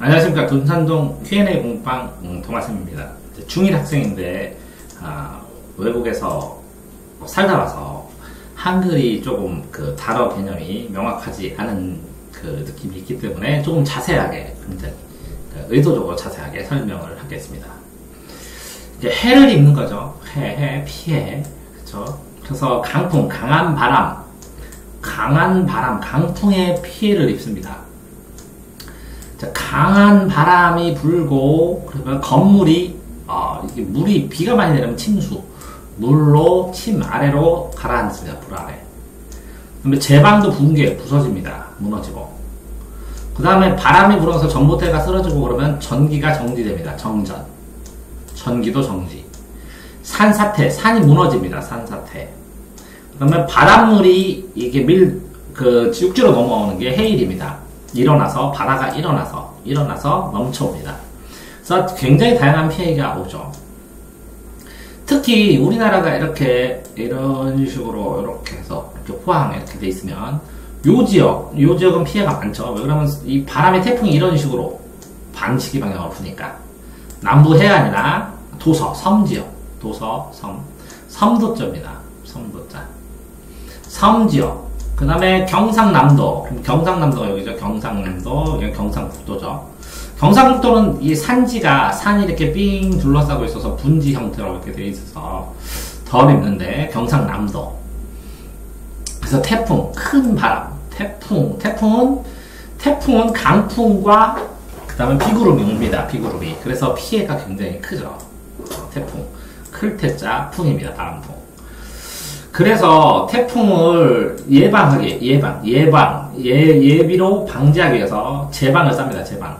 안녕하십니까 돈산동 Q&A 공방 음, 동아쌤입니다. 중1 학생인데 아, 외국에서 살다 와서 한글이 조금 그 단어 개념이 명확하지 않은 그 느낌이 있기 때문에 조금 자세하게 굉장히 그 의도적으로 자세하게 설명을 하겠습니다. 이제 해를 입는 거죠. 해, 해, 피해. 그쵸? 그래서 강풍, 강한 바람, 강한 바람, 강풍에 피해를 입습니다. 자, 강한 바람이 불고 그러면 건물이 어, 이게 물이 비가 많이 내리면 침수 물로 침 아래로 가라앉습니다. 불 아래. 그다음에 제방도 붕괴 부서집니다. 무너지고. 그 다음에 바람이 불어서 전봇대가 쓰러지고 그러면 전기가 정지됩니다. 정전. 전기도 정지. 산사태, 산이 무너집니다. 산사태. 그 다음에 바닷물이 이게 밀, 그, 육지로 넘어오는 게 해일입니다. 일어나서 바다가 일어나서 일어나서 멈춰옵니다. 그래서 굉장히 다양한 피해가 오죠. 특히 우리나라가 이렇게 이런 식으로 이렇게 해서 이렇게 포항 이렇게 돼 있으면 요 지역 요 지역은 피해가 많죠. 왜 그러면 이 바람의 태풍이 이런 식으로 반시기 방향으로 부니까 남부 해안이나 도서 섬 지역 도서 섬 섬도자입니다. 섬도자 섬 지역 그 다음에 경상남도, 경상남도가 여기죠. 경상남도, 여기 경상북도죠. 경상북도는 이 산지가 산이 이렇게 삥 둘러싸고 있어서 분지 형태로 이렇게 되어 있어서 덜 입는데 경상남도. 그래서 태풍, 큰 바람, 태풍, 태풍은 태풍은 강풍과 그 다음에 비구름이 옵니다. 비구름이. 그래서 피해가 굉장히 크죠. 태풍. 클 태자 풍입니다. 바람풍. 그래서 태풍을 예방하기, 예방, 예방, 예, 예비로 방지하기 위해서 제방을 쌉니다, 제방.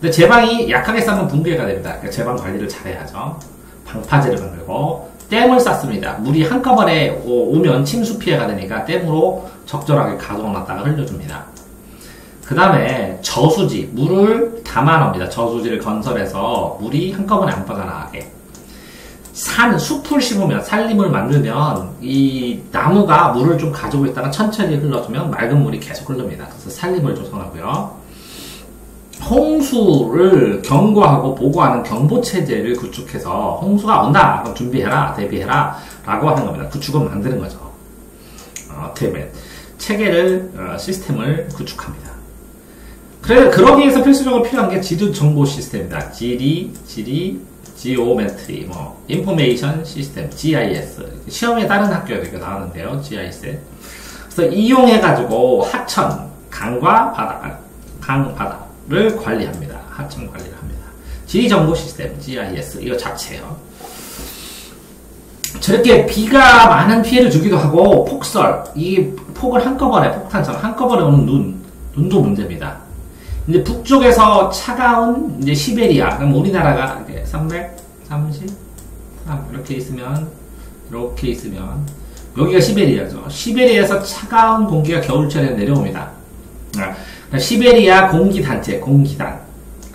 근데 제방이 약하게 싸면 붕괴가 됩니다. 그러니까 제방 관리를 잘해야죠. 방파제를 만들고, 댐을 쌌습니다. 물이 한꺼번에 오면 침수 피해가 되니까 댐으로 적절하게 가둬놨다가 흘려줍니다. 그 다음에 저수지, 물을 담아놓습니다. 저수지를 건설해서 물이 한꺼번에 안 빠져나가게. 산, 숲을 심으면, 산림을 만들면, 이 나무가 물을 좀 가지고 있다가 천천히 흘러주면 맑은 물이 계속 흐릅니다. 그래서 산림을 조성하고요. 홍수를 경고하고 보고하는 경보체제를 구축해서 홍수가 온다! 그럼 준비해라, 대비해라, 라고 하는 겁니다. 구축은 만드는 거죠. 어, 대비. 체계를, 어, 시스템을 구축합니다. 그래, 그러기 위해서 필수적으로 필요한 게 지도 정보 시스템입니다. 지리, 지리, geometry, 뭐 information system, GIS 시험에 다른 학교에도 이거 나왔는데요, GIS. 그래서 이용해 가지고 하천, 강과 바다, 강 바다를 관리합니다. 하천 관리를 합니다. 지정보 시스템, GIS 이거 자체요. 저렇게 비가 많은 피해를 주기도 하고 폭설, 이 폭을 한꺼번에 폭탄처럼 한꺼번에 오는 눈, 눈도 문제입니다. 이제 북쪽에서 차가운 이제 시베리아, 그럼 우리나라가 이렇게 330, 이렇게 있으면, 이렇게 있으면, 여기가 시베리아죠. 시베리아에서 차가운 공기가 겨울철에 내려옵니다. 그러니까 시베리아 공기단체, 공기단,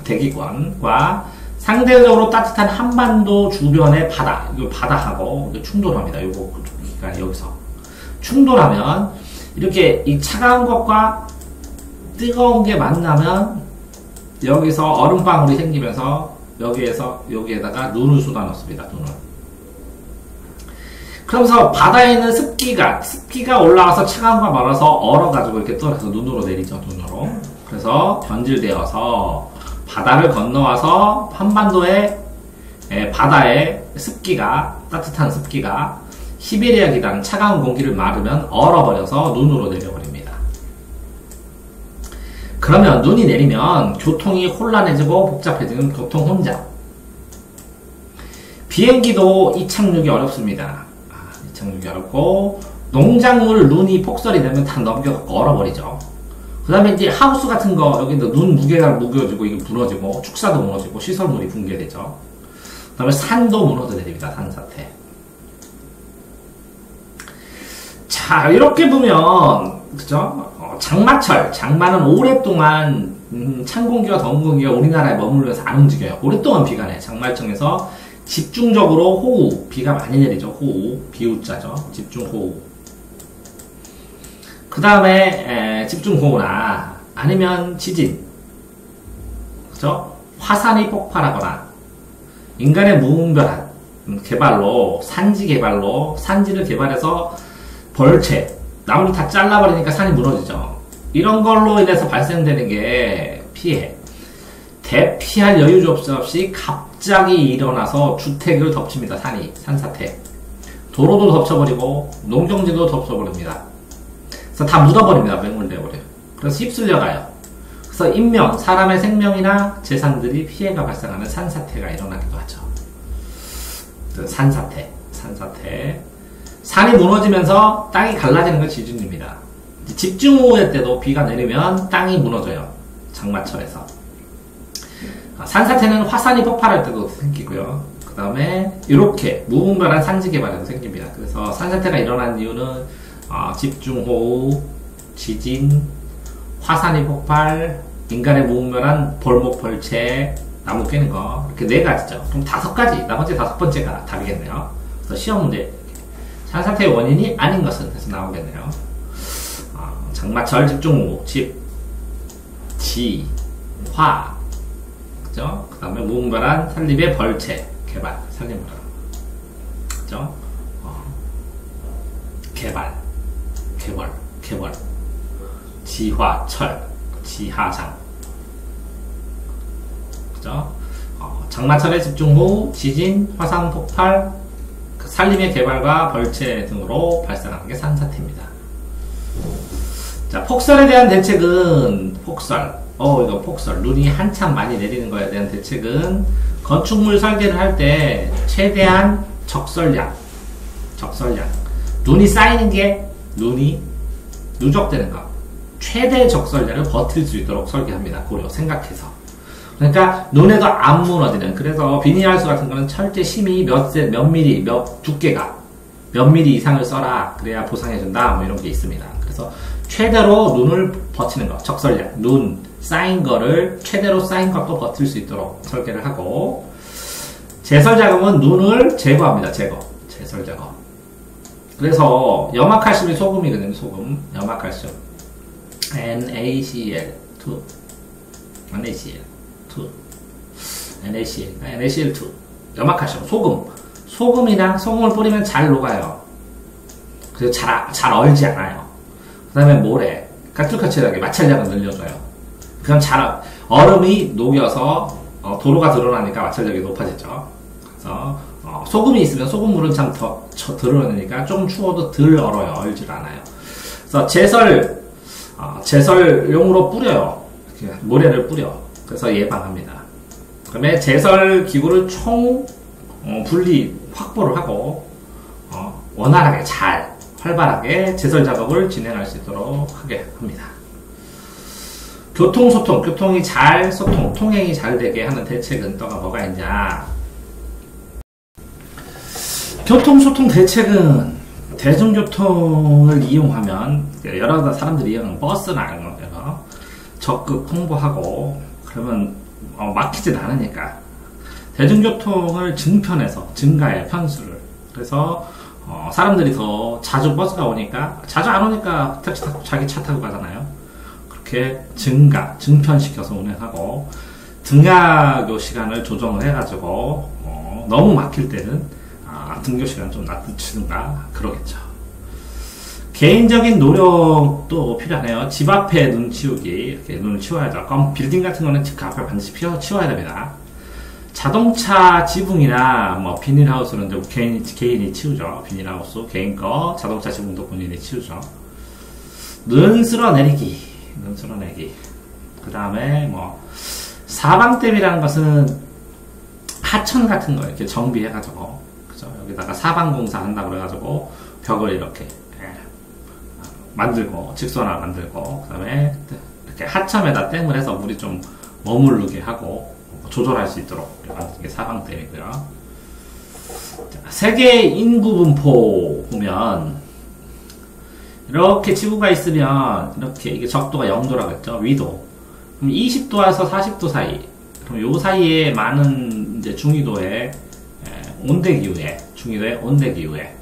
대기권과 상대적으로 따뜻한 한반도 주변의 바다, 이 바다하고 충돌합니다. 요거, 그러니까 여기서. 충돌하면, 이렇게 이 차가운 것과 뜨거운 게 만나면 여기서 얼음방울이 생기면서 여기에서 여기에다가 눈을 쏟아놓습니다. 눈을. 그러면서 바다에 있는 습기가 습기가 올라와서 차가운과 말아서 얼어가지고 이렇게 떨어서 눈으로 내리죠. 눈으로. 그래서 변질되어서 바다를 건너와서 한반도의 바다의 습기가 따뜻한 습기가 시베리아 기단 차가운 공기를 마르면 얼어버려서 눈으로 내려버립니다. 그러면 눈이 내리면 교통이 혼란해지고 복잡해지는 교통 혼잡. 비행기도 이착륙이 어렵습니다. 아, 이착륙이 어렵고 농작물 눈이 폭설이 되면 다 넘겨 얼어버리죠. 그 다음에 이제 하우스 같은 거 여기도 눈 무게가 무거워지고 이게 무너지고 축사도 무너지고 시설물이 붕괴되죠. 그 다음에 산도 무너져 내립니다. 산사태. 자 이렇게 보면 그죠? 장마철, 장마는 오랫동안 음, 찬 공기와 더운 공기가 우리나라에 머물면서 안 움직여요. 오랫동안 비가 내. 장마청에서 집중적으로 호우, 비가 많이 내리죠. 호우, 비우자죠. 집중 호우. 그 다음에 집중 호우나 아니면 지진. 그죠? 화산이 폭발하거나 인간의 무분별한 개발로 산지 개발로 산지를 개발해서 벌채 나무를 다 잘라버리니까 산이 무너지죠. 이런 걸로 인해서 발생되는 게 피해. 대피할 여유 없이 갑자기 일어나서 주택을 덮칩니다. 산이 산사태. 도로도 덮쳐버리고 농경지도 덮쳐버립니다. 그래서 다 묻어버립니다. 맹물내버려요. 그래서 휩쓸려 가요. 그래서 인명, 사람의 생명이나 재산들이 피해가 발생하는 산사태가 일어나기도 하죠. 그 산사태, 산사태. 산이 무너지면서 땅이 갈라지는 건 지진입니다. 집중호우 때도 비가 내리면 땅이 무너져요. 장마철에서. 아, 산사태는 화산이 폭발할 때도 생기고요. 그 다음에 이렇게 무분별한 산지 개발에도 생깁니다. 그래서 산사태가 일어난 이유는 어, 집중호우, 지진, 화산이 폭발, 인간의 무분별한 벌목 벌채, 나무 깨는 거 이렇게 네 가지죠. 그럼 다섯 가지, 나머지 다섯 번째가 답이겠네요. 그래서 시험 문제 산사태의 원인이 아닌 것은 해서 나오겠네요. 어, 장마철 집중호우, 집, 지, 화, 그죠? 그 다음에 무분별한 산림의 벌채, 개발, 산림으로. 그죠? 어, 개발, 개월, 개월, 지화, 철, 지하장. 그죠? 어, 장마철의 집중호우, 지진, 화산 폭발, 그 산림의 개발과 벌채 등으로 발생하는 게 산사태입니다. 자, 폭설에 대한 대책은 폭설, 어, 이거 폭설. 눈이 한참 많이 내리는 거에 대한 대책은 건축물 설계를 할 때 최대한 적설량, 적설량. 눈이 쌓이는 게 눈이 누적되는 거. 최대 적설량을 버틸 수 있도록 설계합니다. 고려 생각해서. 그러니까 눈에도 안 무너지는. 그래서 비닐하우스 같은 거는 철제 심이 몇 세, 몇 미리, 몇 두께가 몇 미리 이상을 써라. 그래야 보상해준다. 뭐 이런 게 있습니다. 그래서 최대로 눈을 버티는 거. 적설량. 눈, 쌓인 거를 최대로 쌓인 것도 버틸 수 있도록 설계를 하고 제설 작업은 눈을 제거합니다. 제거. 제설 작업. 그래서 염화칼슘이 소금이거든요. 소금. 염화칼슘. NaCl2. NaCl2. NaCl. NaCl2. 염화칼슘. 소금. 소금이랑 소금을 뿌리면 잘 녹아요. 그래서 잘, 잘 얼지 않아요. 그 다음에 모래. 까칠까칠하게 마찰력을 늘려줘요. 그럼 잘 얼음이 녹여서 어, 도로가 드러나니까 마찰력이 높아졌죠. 그래서 어, 소금이 있으면 소금물은 참더 드러나니까 좀 추워도 덜 얼어요. 얼질 않아요. 그래서 제설 어, 제설용으로 뿌려요. 모래를 뿌려. 그래서 예방합니다. 그 다음에 제설 기구를 총 어, 분리 확보를 하고 어, 원활하게 잘 활발하게 제설 작업을 진행할 수 있도록 하게 합니다. 교통 소통, 교통이 잘 소통, 통행이 잘 되게 하는 대책은 또가 뭐가 있냐? 교통 소통 대책은 대중교통을 이용하면 여러 사람들이 이용하는 버스나 이런 거 적극 홍보하고 그러면 어, 막히진 않으니까 대중교통을 증편해서 증가해 편수를 그래서 어, 사람들이 더 자주 버스가 오니까 자주 안 오니까 택시 타고 자기 차 타고 가잖아요. 이렇게 증가, 증편시켜서 운행하고 등하교 시간을 조정을 해가지고 어, 너무 막힐 때는 아, 등교 시간 좀 낮추든가 그러겠죠. 개인적인 노력도 필요하네요. 집 앞에 눈 치우기 이렇게 눈을 치워야죠. 껌 빌딩 같은 거는 집 앞에 반드시 피워, 치워야 됩니다. 자동차 지붕이나 뭐 비닐하우스는 좀 개인, 개인이 치우죠. 비닐하우스 개인 거, 자동차 지붕도 본인이 치우죠. 눈 쓸어내리기 눈스러내기. 그 다음에 뭐 사방댐이라는 것은 하천 같은 거 이렇게 정비해가지고 그죠 여기다가 사방공사 한다고 그래가지고 벽을 이렇게 예, 만들고 직선화 만들고 그 다음에 이렇게 하천에다 댐을 해서 물이 좀 머무르게 하고 조절할 수 있도록 만든 게 사방댐이고요. 세계 인구 분포 보면 이렇게 지구가 있으면 이렇게 이게 적도가 0도라고 했죠. 위도. 그럼 20도에서 40도 사이. 그럼 요 사이에 많은 이제 중위도의 온대 기후에 중위도의 온대 기후에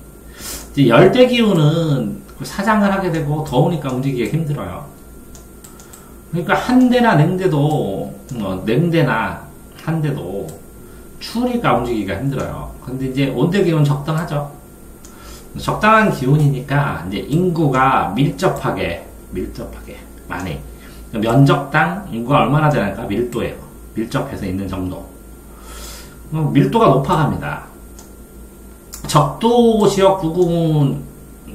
이제 열대 기후는 사장을 하게 되고 더우니까 움직이기 힘들어요. 그러니까 한 대나 냉대도 어, 냉대나 한 대도 추리가 움직이기가 힘들어요. 근데 이제 온대 기온 적당하죠. 적당한 기온이니까 이제 인구가 밀접하게 밀접하게 많이 면적당 인구가 얼마나 되는가 밀도예요. 밀접해서 있는 정도. 어, 밀도가 높아갑니다. 적도 지역 부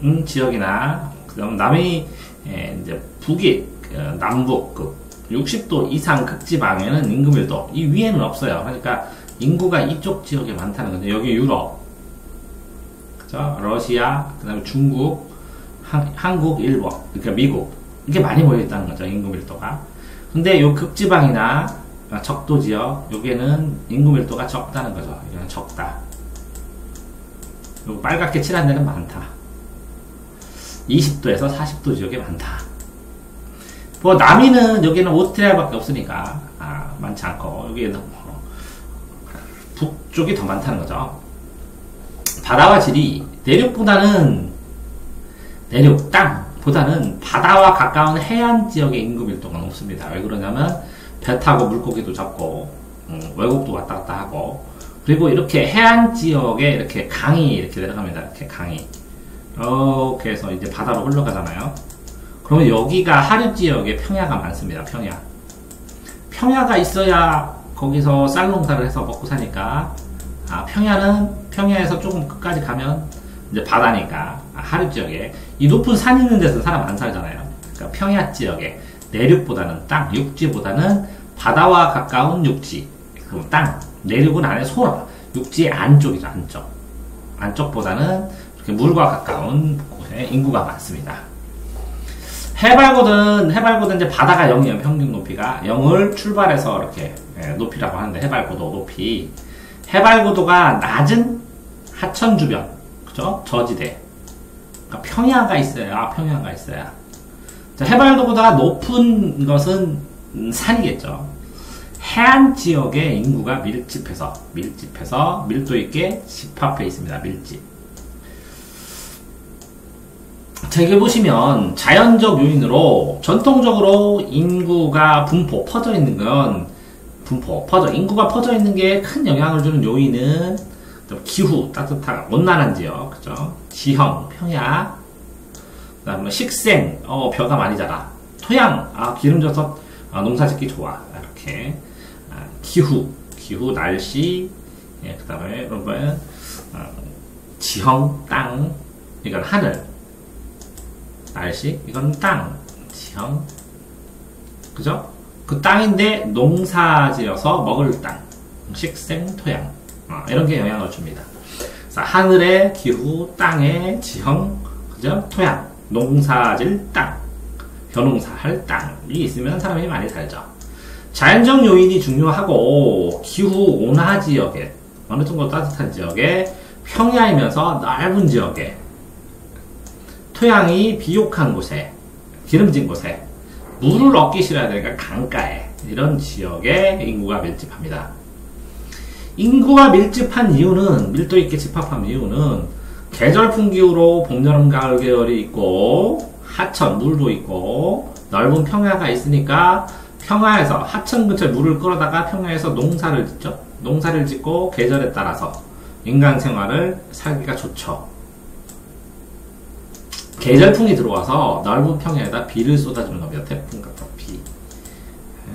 근 지역이나 그다음 남의 예, 이제 북이 어, 남북 그 60도 이상 극지방에는 인구 밀도 이 위에는 없어요. 그러니까 인구가 이쪽 지역에 많다는 거죠. 여기 유럽, 그죠? 러시아, 그다음에 중국, 한, 국 일본, 그러니까 미국 이렇게 많이 모여 있다는 거죠. 인구 밀도가. 근데 요 극지방이나 적도 지역 여기에는 인구 밀도가 적다는 거죠. 이건 적다. 요 빨갛게 칠한 데는 많다. 20도에서 40도 지역에 많다. 뭐 남이는 여기는 오스트리아밖에 없으니까 아, 많지 않고 여기는 뭐 북쪽이 더 많다는 거죠. 바다와 질이 내륙보다는 내륙 땅보다는 바다와 가까운 해안 지역의 인구 밀도가 높습니다. 왜 그러냐면 배 타고 물고기도 잡고 음, 외국도 왔다 갔다 하고 그리고 이렇게 해안 지역에 이렇게 강이 이렇게 내려갑니다. 이렇게 강이 이렇게 해서 이제 바다로 흘러가잖아요. 그러면 여기가 하류 지역에 평야가 많습니다. 평야. 평야가 있어야 거기서 쌀 농사를 해서 먹고 사니까 아, 평야는 평야에서 조금 끝까지 가면 이제 바다니까 아, 하류 지역에 이 높은 산 있는 데서 사람 안 살잖아요. 그러니까 평야 지역에 내륙보다는 땅, 육지보다는 바다와 가까운 육지, 그럼 땅, 내륙은 안에 소라, 육지의 안쪽이죠, 안쪽. 안쪽보다는 물과 가까운 곳에 인구가 많습니다. 해발고든 해발고든 이제 바다가 0이에요. 평균 높이가 0을 출발해서 이렇게 예, 높이라고 하는데 해발고도 높이 해발고도가 낮은 하천 주변 그죠? 저지대 그러니까 평야가 있어야 평야가 있어야 자, 해발도보다 높은 것은 산이겠죠. 해안 지역의 인구가 밀집해서 밀집해서 밀도 있게 집합해 있습니다. 밀집. 자, 여기 보시면 자연적 요인으로 전통적으로 인구가 분포 퍼져 있는 건 분포 퍼져 인구가 퍼져 있는 게 큰 영향을 주는 요인은 기후 따뜻한 온난한 지역 그죠? 지형 평야. 그다음에 식생 어 벼가 많이 자라. 토양 아 기름져서 아, 농사 짓기 좋아. 이렇게. 아, 기후 기후 날씨. 예, 그다음에 여러분 어, 지형 땅 이건 하늘 날씨 이건 땅. 지형 그죠? 그 땅인데 농사지어서 먹을 땅. 식생 토양. 어, 이런 게 영향을 줍니다. 하늘의 기후, 땅의 지형, 그죠? 토양, 농사질 땅, 벼농사할 땅이 있으면 사람이 많이 살죠. 자연적 요인이 중요하고 기후 온화 지역에 어느 정도 따뜻한 지역에 평야이면서 넓은 지역에 토양이 비옥한 곳에 기름진 곳에 물을 얻기 싫어야 되니까 강가에 이런 지역에 인구가 밀집합니다. 인구가 밀집한 이유는 밀도 있게 집합한 이유는 계절 풍 기후로 봄, 여름, 가을 계열이 있고 하천 물도 있고 넓은 평야가 있으니까 평야에서 하천 근처에 물을 끌어다가 평야에서 농사를 짓죠. 농사를 짓고 계절에 따라서 인간 생활을 살기가 좋죠. 계절풍이 들어와서 넓은 평야에다 비를 쏟아주는 겁니다. 태풍 같은 비. 네.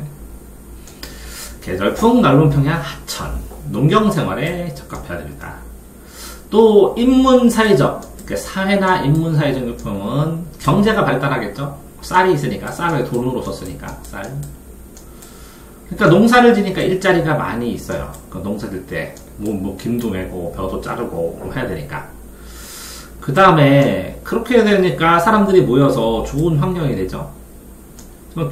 계절풍 넓은 평야 하천 농경 생활에 적합해야 됩니다. 또 인문 사회적 사회나 인문 사회적 유품은 경제가 발달하겠죠. 쌀이 있으니까 쌀을 돈으로 썼으니까 쌀. 그러니까 농사를 지니까 일자리가 많이 있어요. 그 농사 질 때뭐 뭐 김도 메고 벼도 자르고 뭐 해야 되니까. 그 다음에 그렇게 되니까 사람들이 모여서 좋은 환경이 되죠.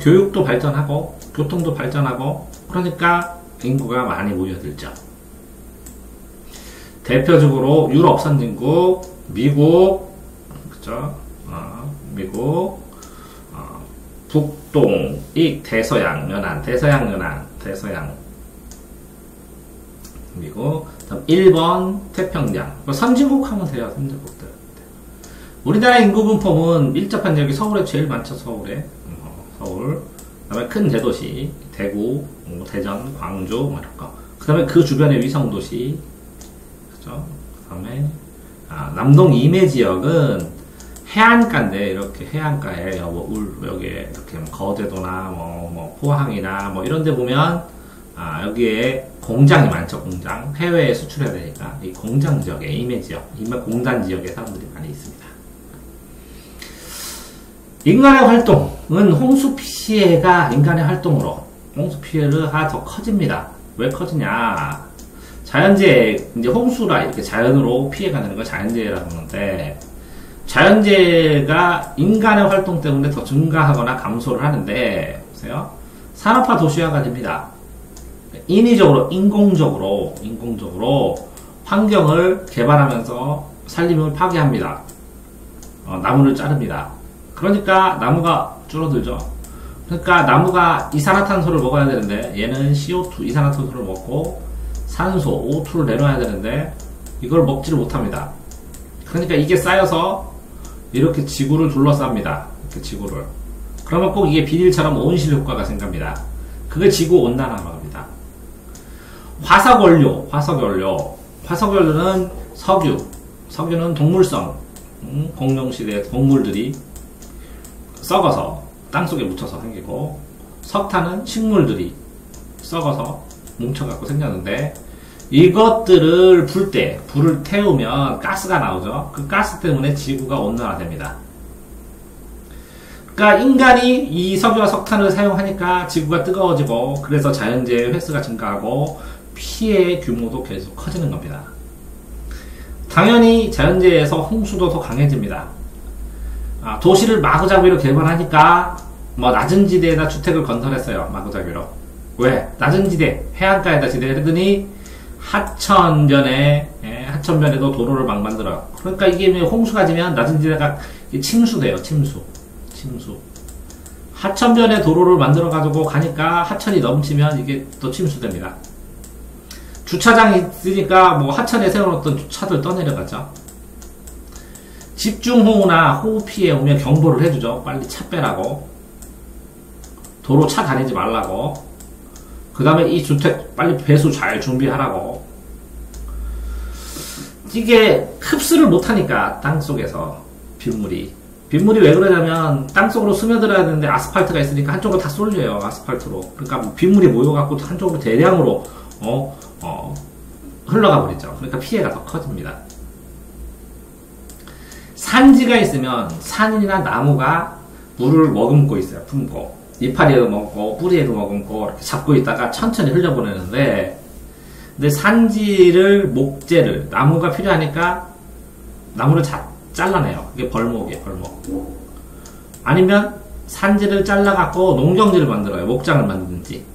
교육도 발전하고 교통도 발전하고 그러니까 인구가 많이 모여들죠. 대표적으로 유럽 선진국, 미국, 그죠? 어, 미국, 어, 북동, 이 대서양 연안, 대서양 연안, 대서양 미국, 일본, 태평양. 선진국 하면 돼요, 선진국들. 우리나라 인구 분포는 밀접한 지역이 서울에 제일 많죠, 서울에. 어, 서울. 그 다음에 큰 대도시 대구, 뭐 대전, 광주 뭐 이런 거. 그 다음에 그 주변의 위성 도시, 그죠? 그 다음에 아, 남동 임해 지역은 해안가인데 이렇게 해안가에 뭐 울, 여기에 이렇게 뭐 거제도나 뭐, 뭐 포항이나 뭐 이런 데 보면 아, 여기에 공장이 많죠 공장 해외에 수출해야 되니까 이 공장 지역에 임해 지역 임해 공단 지역에 사람들이 많이 있습니다 인간의 활동은 홍수 피해가 인간의 활동으로 홍수 피해가 더 커집니다 왜 커지냐 자연재해 이제 홍수라 이렇게 자연으로 피해가 되는 걸 자연재해라고 하는데 자연재해가 인간의 활동 때문에 더 증가하거나 감소를 하는데 보세요. 산업화 도시화가 됩니다. 인위적으로 인공적으로 인공적으로 환경을 개발하면서 산림을 파괴합니다. 어, 나무를 자릅니다. 그러니까 나무가 줄어들죠. 그러니까 나무가 이산화탄소를 먹어야 되는데 얘는 CO2 이산화탄소를 먹고 산소 O2를 내놔야 되는데 이걸 먹지를 못합니다. 그러니까 이게 쌓여서 이렇게 지구를 둘러쌉니다. 이렇게 지구를. 그러면 꼭 이게 비닐처럼 온실 효과가 생깁니다. 그게 지구 온난화라고 합니다. 화석 원료, 화석 원료. 화석 원료는 석유. 석유는 동물성. 음, 공룡 시대 동물들이 썩어서 땅속에 묻혀서 생기고 석탄은 식물들이 썩어서 뭉쳐갖고 생겼는데 이것들을 불 때, 불을 태우면 가스가 나오죠. 그 가스 때문에 지구가 온난화됩니다. 그러니까 인간이 이 석유와 석탄을 사용하니까 지구가 뜨거워지고 그래서 자연재해 횟수가 증가하고 피해의 규모도 계속 커지는 겁니다. 당연히 자연재해에서 홍수도 더 강해집니다. 아, 도시를 마구잡이로 개발하니까 뭐 낮은 지대에다 주택을 건설했어요. 마구잡이로. 왜? 낮은 지대, 해안가에다 지대 했더니 하천변에 예, 하천변에도 도로를 막 만들어요. 그러니까 이게 뭐 홍수가 지면 낮은 지대가 침수돼요. 침수, 침수. 하천변에 도로를 만들어 가지고 가니까 하천이 넘치면 이게 또 침수됩니다. 주차장이 있으니까 뭐 하천에 세워놓던 차들 떠내려가죠. 집중호우나 호우 피해 오면 경보를 해주죠. 빨리 차 빼라고. 도로 차 다니지 말라고. 그 다음에 이 주택 빨리 배수 잘 준비하라고. 이게 흡수를 못하니까 땅 속에서 빗물이. 빗물이 왜 그러냐면 땅 속으로 스며들어야 되는데 아스팔트가 있으니까 한쪽으로 다 쏠려요 아스팔트로. 그러니까 뭐 빗물이 모여갖고 한쪽으로 대량으로 어, 어, 흘러가 버리죠. 그러니까 피해가 더 커집니다. 산지가 있으면 산이나 나무가 물을 머금고 있어요. 품고. 이파리에도 먹고 뿌리에도 머금고 이렇게 잡고 있다가 천천히 흘려보내는데 근데 산지를 목재를 나무가 필요하니까 나무를 자, 잘라내요. 이게 벌목이에요. 벌목. 아니면 산지를 잘라갖고 농경지를 만들어요. 목장을 만든지.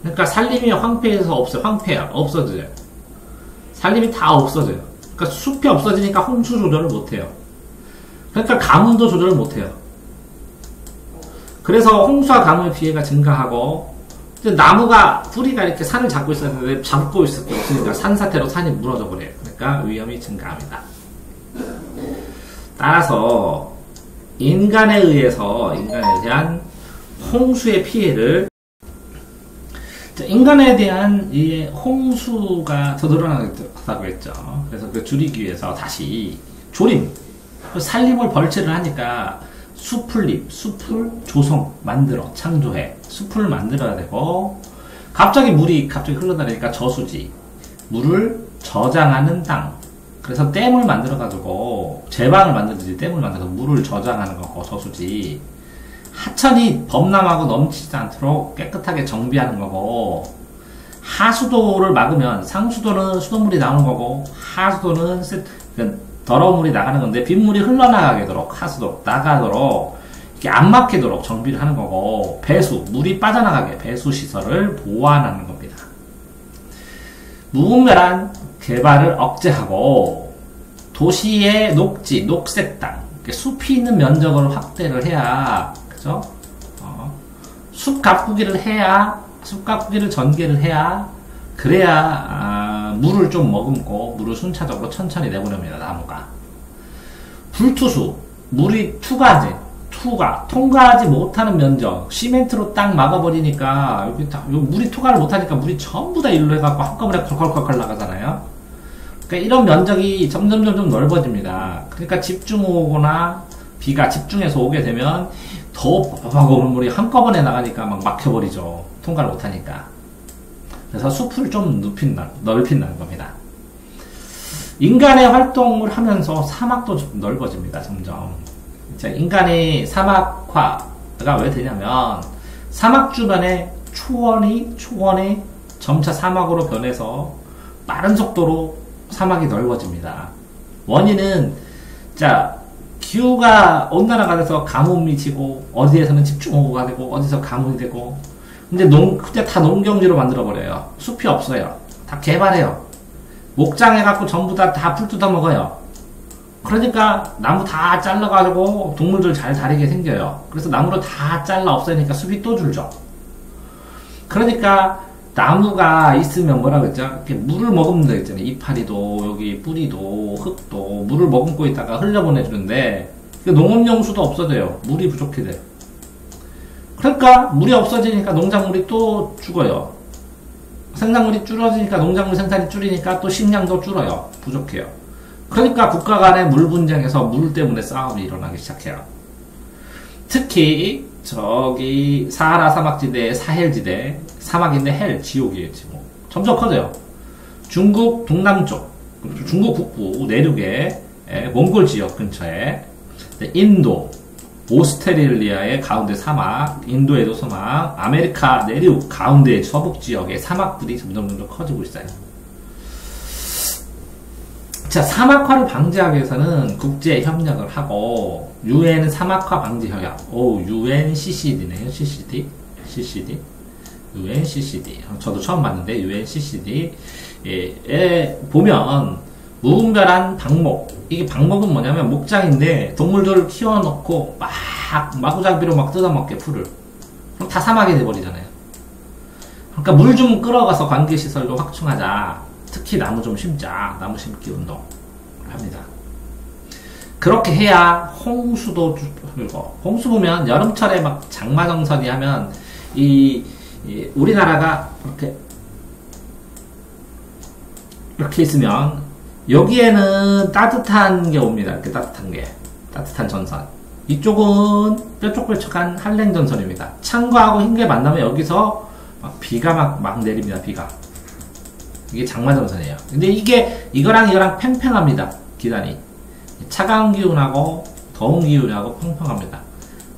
그러니까 산림이 황폐해서 없어요. 황폐야. 없어져요. 산림이 다 없어져요. 그러니까 숲이 없어지니까 홍수 조절을 못해요. 그러니까 가뭄도 조절을 못해요. 그래서 홍수와 가뭄의 피해가 증가하고 나무가 뿌리가 이렇게 산을 잡고 있었는데 잡고 있을 게 없으니까 산사태로 산이 무너져 버려요. 그러니까 위험이 증가합니다. 따라서 인간에 의해서 인간에 대한 홍수의 피해를 인간에 대한 이 홍수가 더 늘어나다고 했죠. 그래서 그 줄이기 위해서 다시 조림, 살림을 벌채를 하니까 수풀잎, 수풀 조성 만들어 창조해. 숲을 만들어야 되고 갑자기 물이 갑자기 흘러다니니까 저수지. 물을 저장하는 땅. 그래서 댐을 만들어 가지고 제방을 만들듯이 댐을 만들어서 물을 저장하는 거고 저수지. 하천이 범람하고 넘치지 않도록 깨끗하게 정비하는 거고 하수도를 막으면 상수도는 수돗물이 나오는 거고 하수도는 더러운 물이 나가는 건데 빗물이 흘러나가도록 하수도 나가도록 이게 안 막히도록 정비를 하는 거고 배수 물이 빠져나가게 배수 시설을 보완하는 겁니다. 무분별한 개발을 억제하고 도시의 녹지 녹색 땅 숲이 있는 면적을 확대를 해야 그죠? 어, 숲 가꾸기를 해야 숲 가꾸기를 전개를 해야 그래야 아, 물을 좀 머금고 물을 순차적으로 천천히 내보냅니다 나무가 불투수 물이 투과제 투가 통과하지 못하는 면적 시멘트로 딱 막아버리니까 여기 다 물이 투과를 못하니까 물이 전부 다 일로 해갖고 한꺼번에 컬컬컬컬 나가잖아요. 그러니까 이런 면적이 점점 점점 넓어집니다. 그러니까 집중 오거나 비가 집중해서 오게 되면 더 빡빡 오는 물이 한꺼번에 나가니까 막 막혀버리죠. 통과를 못하니까. 그래서 숲을 좀 넓힌다, 넓힌다는 겁니다. 인간의 활동을 하면서 사막도 좀 넓어집니다. 점점. 자, 인간의 사막화가 왜 되냐면 사막 주변에 초원이 초원이 점차 사막으로 변해서 빠른 속도로 사막이 넓어집니다. 원인은 자 기후가 온난화가 돼서 가뭄이 지고 어디에서는 집중호우가 되고 어디서 가뭄이 되고 근데 농 그때 다 농경지로 만들어 버려요. 숲이 없어요. 다 개발해요. 목장해 갖고 전부 다 다 풀 뜯어 먹어요. 그러니까 나무 다 잘라가지고 동물들 잘 다니게 생겨요. 그래서 나무를 다 잘라 없애니까 숲이 또 줄죠. 그러니까 나무가 있으면 뭐라 그랬죠? 이렇게 물을 머금는 데 있잖아요. 이파리도 여기 뿌리도 흙도 물을 머금고 있다가 흘려보내주는데 그 농업용 수도 없어져요. 물이 부족해 돼. 그러니까 물이 없어지니까 농작물이 또 죽어요. 생산물이 줄어지니까 농작물 생산이 줄이니까 또 식량도 줄어요. 부족해요. 그러니까 국가 간의 물 분쟁에서 물 때문에 싸움이 일어나기 시작해요. 특히 저기 사하라 사막지대, 사헬지대, 사막인데 hell, 지옥이겠지 뭐. 점점 커져요. 중국 동남쪽, 중국 북부 내륙에 몽골 지역 근처에 인도, 오스트레일리아의 가운데 사막, 인도에도 사막, 아메리카 내륙 가운데 서북 지역의 사막들이 점점 점점 커지고 있어요. 자, 사막화를 방지하기 위해서는 국제 협력을 하고 유엔 사막화 방지 협약. 오, UNCCD네요. CCD. CCD. UNCCD. 저도 처음 봤는데 UNCCD에 보면 무분별한 방목. 이게 방목은 뭐냐면 목장인데 동물들을 키워놓고 막 마구잡이로 막 뜯어먹게 풀을. 그럼 다 사막이 돼버리잖아요. 그러니까 물 좀 끌어가서 관계시설도 확충하자. 특히 나무 좀 심자. 나무 심기 운동 합니다. 그렇게 해야 홍수도 줄고 홍수 보면 여름철에 막 장마정선이 하면 이, 이 우리나라가 이렇게 이렇게 있으면 여기에는 따뜻한 게 옵니다. 이렇게 따뜻한 게 따뜻한 전선. 이쪽은 뾰족뾰족한 한랭 전선입니다. 창과하고 흰 게 만나면 여기서 막 비가 막, 막 내립니다. 비가. 이게 장마 전선이에요. 근데 이게 이거랑 이거랑 팽팽합니다. 기단이. 차가운 기운하고 더운 기운하고 팽팽합니다.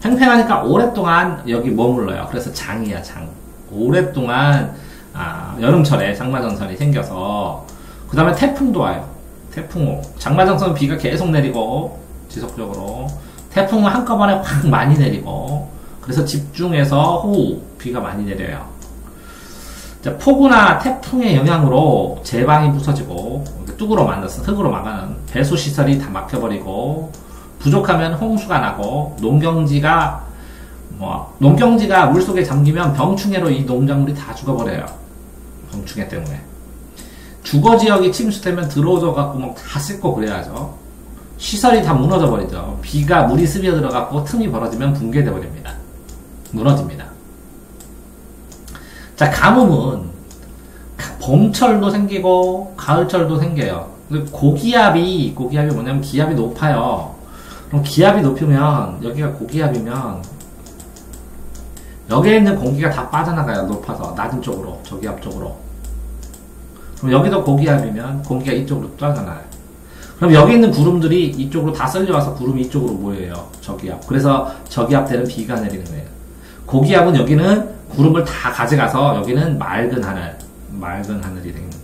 팽팽하니까 오랫동안 여기 머물러요. 그래서 장이야, 장. 오랫동안 아, 여름철에 장마 전선이 생겨서 그 다음에 태풍도 와요. 태풍호. 장마전선 비가 계속 내리고 지속적으로 태풍은 한꺼번에 확 많이 내리고 그래서 집중해서 호우 비가 많이 내려요. 자, 폭우나 태풍의 영향으로 제방이 부서지고 뚝으로 만들어서 흙으로 막아는 배수 시설이 다 막혀버리고 부족하면 홍수가 나고 농경지가 뭐 농경지가 물속에 잠기면 병충해로 이 농작물이 다 죽어버려요. 병충해 때문에. 주거 지역이 침수되면 들어오져 갖고 막 다 씻고 그래야죠. 시설이 다 무너져 버리죠. 비가 물이 스며 들어 갖고 틈이 벌어지면 붕괴돼 버립니다. 무너집니다. 자, 가뭄은 봄철도 생기고 가을철도 생겨요. 고기압이 고기압이 뭐냐면 기압이 높아요. 그럼 기압이 높으면 여기가 고기압이면 여기에 있는 공기가 다 빠져나가요. 높아서 낮은 쪽으로 저기압 쪽으로. 그럼 여기도 고기압이면 공기가 이쪽으로 빠져나가요. 그럼 여기 있는 구름들이 이쪽으로 다 쓸려와서 구름이 이쪽으로 모여요. 저기압. 그래서 저기압 때는 비가 내리는 거예요. 고기압은 여기는 구름을 다 가져가서 여기는 맑은 하늘, 맑은 하늘이 되는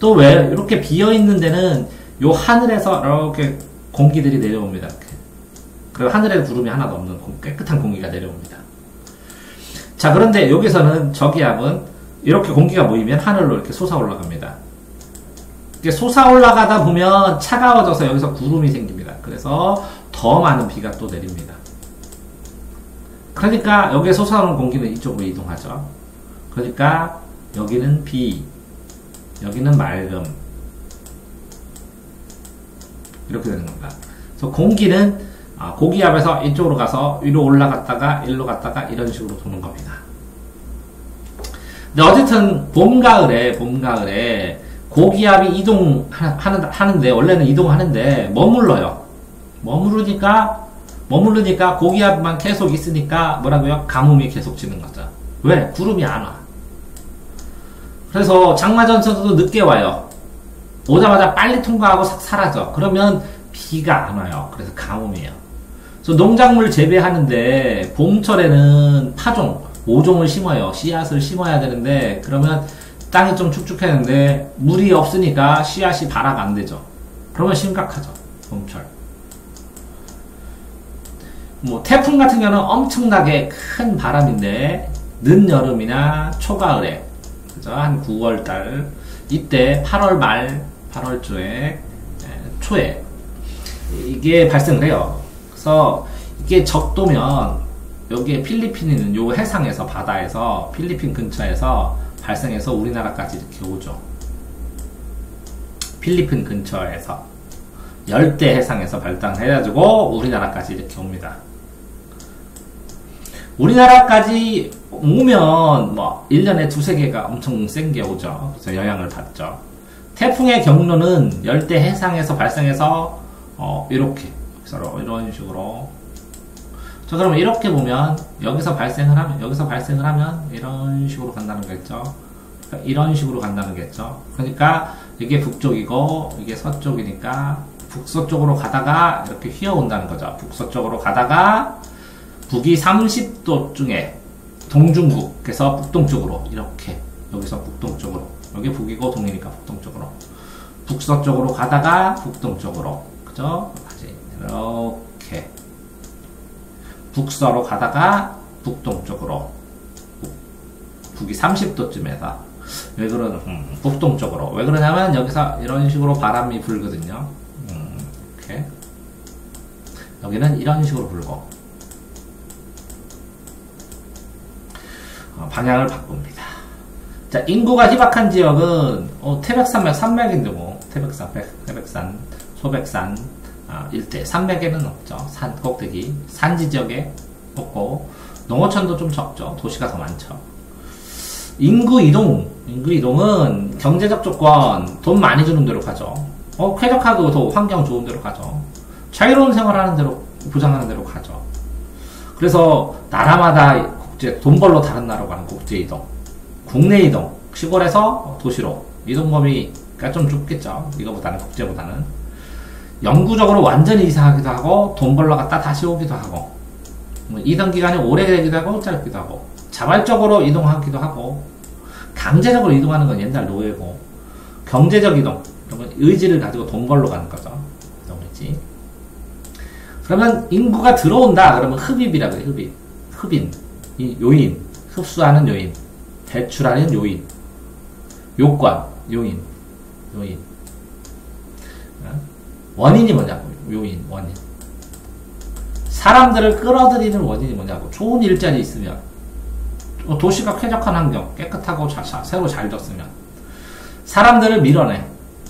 또왜 이렇게 비어 있는 데는 요 하늘에서 이렇게 공기들이 내려옵니다. 그리고 하늘에 구름이 하나도 없는 깨끗한 공기가 내려옵니다. 자, 그런데 여기서는 저기압은 이렇게 공기가 모이면 하늘로 이렇게 솟아 올라갑니다. 이게 솟아 올라가다 보면 차가워져서 여기서 구름이 생깁니다. 그래서 더 많은 비가 또 내립니다. 그러니까 여기에 솟아오는 공기는 이쪽으로 이동하죠. 그러니까 여기는 비, 여기는 맑음. 이렇게 되는 겁니다. 그래서 공기는 아, 고기압에서 이쪽으로 가서 위로 올라갔다가 일로 갔다가 이런 식으로 도는 겁니다. 근데 어쨌든 봄 가을에 봄 가을에 고기압이 이동하는 하는데 원래는 이동하는데 머물러요. 머무르니까 머무르니까 고기압만 계속 있으니까 뭐라고요? 가뭄이 계속 지는 거죠. 왜? 구름이 안 와. 그래서 장마전선도 늦게 와요. 오자마자 빨리 통과하고 싹 사라져. 그러면 비가 안 와요. 그래서 가뭄이에요. 그래서 농작물 재배하는데 봄철에는 파종, 모종을 심어요. 씨앗을 심어야 되는데 그러면 땅이 좀 축축했는데 물이 없으니까 씨앗이 발화가 안 되죠. 그러면 심각하죠. 봄철. 뭐 태풍 같은 경우는 엄청나게 큰 바람인데 늦여름이나 초가을에 그죠? 한 9월 달 이때 8월 말 8월 초에 초에 이게 발생을 해요. 그래서 이게 적도면 여기에 필리핀 있는 요 해상에서 바다에서 필리핀 근처에서 발생해서 우리나라까지 이렇게 오죠. 필리핀 근처에서 열대 해상에서 발달해가지고 우리나라까지 이렇게 옵니다. 우리나라까지 오면 뭐 1년에 두세 개가 엄청 센 게 오죠. 그래서 영향을 받죠. 태풍의 경로는 열대 해상에서 발생해서 어, 이렇게 서로 이런 식으로 자 그러면 이렇게 보면 여기서 발생을 하면 여기서 발생을 하면 이런 식으로 간다는 거겠죠. 그러니까 이런 식으로 간다는 거겠죠. 그러니까 이게 북쪽이고 이게 서쪽이니까 북서쪽으로 가다가 이렇게 휘어온다는 거죠. 북서쪽으로 가다가 북위 30도 중에 동중국에서 북동쪽으로 이렇게 여기서 북동쪽으로 여기 북이고 동이니까 북동쪽으로 북서쪽으로 가다가 북동쪽으로 그죠? 이렇게 북서로 가다가 북동쪽으로 북이 30도쯤에서 왜 그러냐 음, 북동쪽으로. 왜 그러냐면 여기서 이런 식으로 바람이 불거든요. 음, 이렇게. 여기는 이런 식으로 불고 어, 방향을 바꿉니다. 자, 인구가 희박한 지역은 어, 태백산맥 산맥인데 뭐. 태백산, 백, 태백산, 소백산 아, 일대 산맥에는 없죠. 산 꼭대기 산지 지역에 없고 농어촌도 좀 적죠. 도시가 더 많죠. 인구 이동, 인구 이동은 경제적 조건 돈 많이 주는 대로 가죠. 어, 쾌적하고 더 환경 좋은 대로 가죠. 자유로운 생활하는 대로 보장하는 대로 가죠. 그래서 나라마다 국제 돈 벌러 다른 나라로 가는 국제 이동, 국내 이동, 시골에서 도시로 이동 범위가 좀 좁겠죠. 이거보다는 국제보다는 영구적으로 완전히 이사하기도 하고 돈 벌러 갔다 다시 오기도 하고 뭐 이동 기간이 오래 되기도 하고 짧기도 하고 자발적으로 이동하기도 하고 강제적으로 이동하는 건 옛날 노예고 경제적 이동 그러면 의지를 가지고 돈 벌러 가는 거죠. 이동이지. 그러면 인구가 들어온다 그러면 흡입이라고 해요. 흡입. 흡인. 이 요인, 흡수하는 요인, 배출하는 요인, 요건, 요인, 요인. 어? 원인이 뭐냐고, 요인, 원인. 사람들을 끌어들이는 원인이 뭐냐고, 좋은 일자리 있으면, 어, 도시가 쾌적한 환경, 깨끗하고 자, 자, 새로 잘 졌으면, 사람들을 밀어내.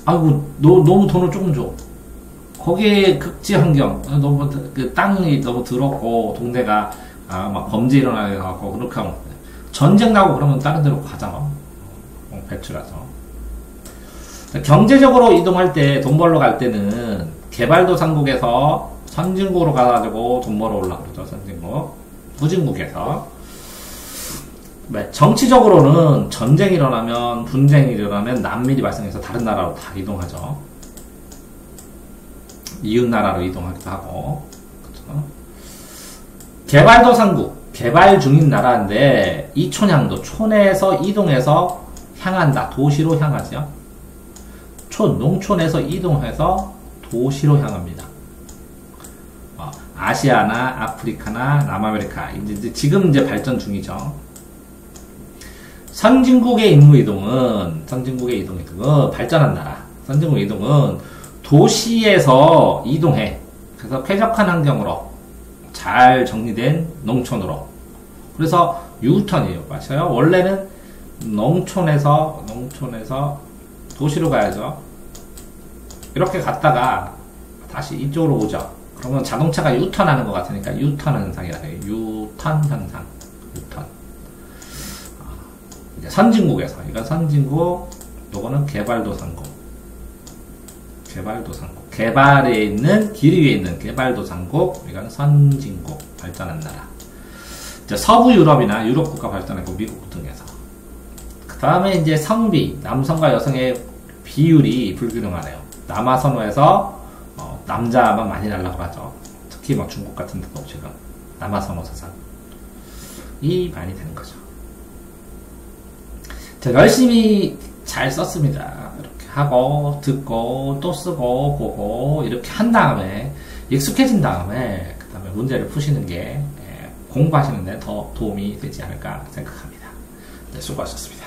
아이고, 너, 너무 돈을 조금 줘. 거기에 극지 환경, 어, 너무, 그 땅이 너무 더럽고, 동네가 아, 막 범죄 일어나고 그렇게 하면 전쟁 나고 그러면 다른 데로 가잖아. 어, 배출해서. 경제적으로 이동할 때, 돈 벌러 갈 때는 개발도상국에서 선진국으로 가가지고 돈 벌어 올라 그러죠, 선진국. 후진국에서. 네, 정치적으로는 전쟁이 일어나면, 분쟁이 일어나면 난민이 발생해서 다른 나라로 다 이동하죠. 이웃 나라로 이동하기도 하고. 그렇죠? 개발도상국, 개발 중인 나라인데 이 촌향도 촌에서 이동해서 향한다. 도시로 향하죠. 촌, 농촌에서 이동해서 도시로 향합니다. 어, 아시아나 아프리카나 남아메리카 이제 지금 이제 발전 중이죠. 선진국의 인무 이동은 선진국의 이동 이동은 발전한 나라. 선진국 이동은 도시에서 이동해. 그래서 쾌적한 환경으로 잘 정리된 농촌으로. 그래서 유턴이에요. 맞아요. 원래는 농촌에서, 농촌에서 도시로 가야죠. 이렇게 갔다가 다시 이쪽으로 오죠. 그러면 자동차가 유턴하는 것 같으니까 유턴 현상이라고 해요. 유턴 현상. 유턴. 아, 선진국에서 이건 선진국, 요거는 개발도상국. 개발도상국. 개발에 있는 길 위에 있는 개발도상국. 이건 선진국 발전한 나라. 이제 서부 유럽이나 유럽 국가 발전했고 미국 등에서. 그 다음에 이제 성비 남성과 여성의 비율이 불균형하네요. 남아선호에서 어, 남자만 많이 날라고 하죠. 특히 막 중국 같은 데도 지금 남아선호 사상 이 많이 되는 거죠. 제가 열심히 잘 썼습니다. 이렇게 하고 듣고 또 쓰고 보고 이렇게 한 다음에 익숙해진 다음에 그 다음에 문제를 푸시는 게 예, 공부하시는데 더 도움이 되지 않을까 생각합니다. 네, 수고하셨습니다.